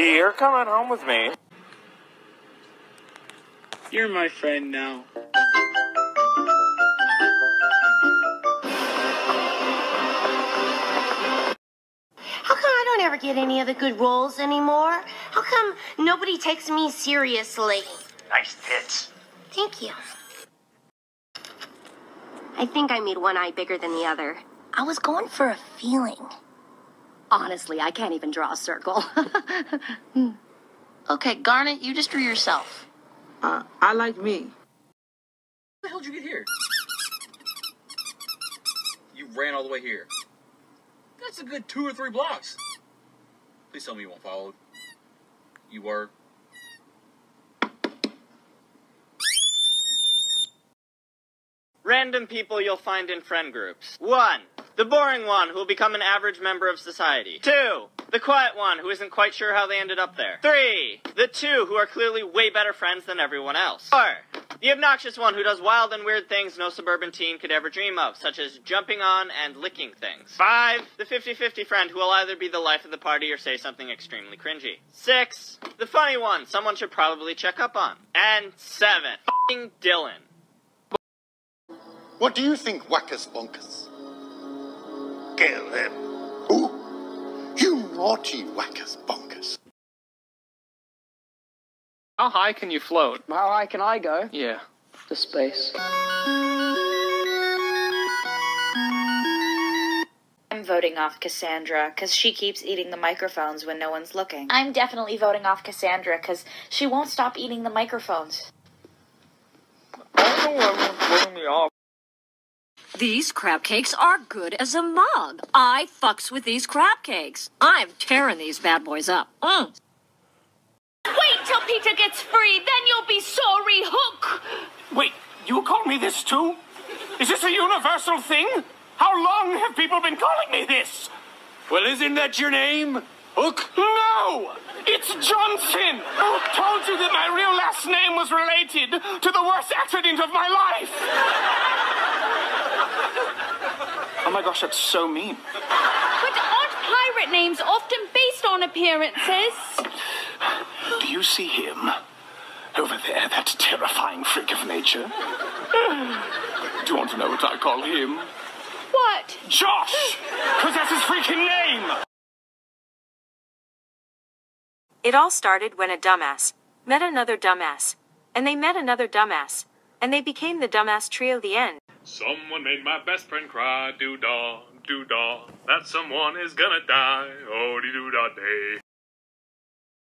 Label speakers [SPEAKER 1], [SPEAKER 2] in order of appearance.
[SPEAKER 1] You're coming home with me.
[SPEAKER 2] You're my friend now.
[SPEAKER 3] How come I don't ever get any of the good roles anymore? How come nobody takes me seriously?
[SPEAKER 1] Nice tits.
[SPEAKER 3] Thank you. I think I made one eye bigger than the other. I was going for a feeling.
[SPEAKER 4] Honestly, I can't even draw a circle.
[SPEAKER 5] Okay, Garnet, you just drew yourself.
[SPEAKER 6] Uh, I like me.
[SPEAKER 7] How the hell did you get here? You ran all the way here. That's a good two or three blocks. Please tell me you weren't followed. You were.
[SPEAKER 8] Random people you'll find in friend groups. One, the boring one who will become an average member of society. Two, the quiet one who isn't quite sure how they ended up there. Three, the two who are clearly way better friends than everyone else. Four, the obnoxious one who does wild and weird things no suburban teen could ever dream of, such as jumping on and licking things. Five, the 50-50 friend who will either be the life of the party or say something extremely cringy. Six, the funny one someone should probably check up on. And seven, f***ing Dylan.
[SPEAKER 9] What do you think, Whackers Bonkers? Kill him. Who? You naughty Whackers Bonkers.
[SPEAKER 2] How high can you float?
[SPEAKER 6] How high can I go?
[SPEAKER 2] Yeah.
[SPEAKER 6] To space.
[SPEAKER 10] I'm voting off Cassandra because she keeps eating the microphones when no one's looking.
[SPEAKER 5] I'm definitely voting off Cassandra because she won't stop eating the microphones.
[SPEAKER 2] I don't know everyone's voting me off.
[SPEAKER 4] These crab cakes are good as a mug. I fucks with these crab cakes. I'm tearing these bad boys up. Mm.
[SPEAKER 5] Wait till Peter gets free, then you'll be sorry, Hook!
[SPEAKER 1] Wait, you call me this too? Is this a universal thing? How long have people been calling me this? Well, isn't that your name? Hook? No! It's Johnson! Who told you that my real last name was related to the worst accident of my life? My gosh, that's so mean.
[SPEAKER 5] But aren't pirate names often based on appearances?
[SPEAKER 1] Do you see him? Over there, that terrifying freak of nature? Do you want to know what I call him?
[SPEAKER 5] What?
[SPEAKER 1] Josh! Because that's his freaking name!
[SPEAKER 11] It all started when a dumbass met another dumbass, and they met another dumbass, and they became the dumbass trio the end.
[SPEAKER 12] Someone made my best friend cry, doo dah, doo dah. That someone is gonna die, oh dee doo dah day.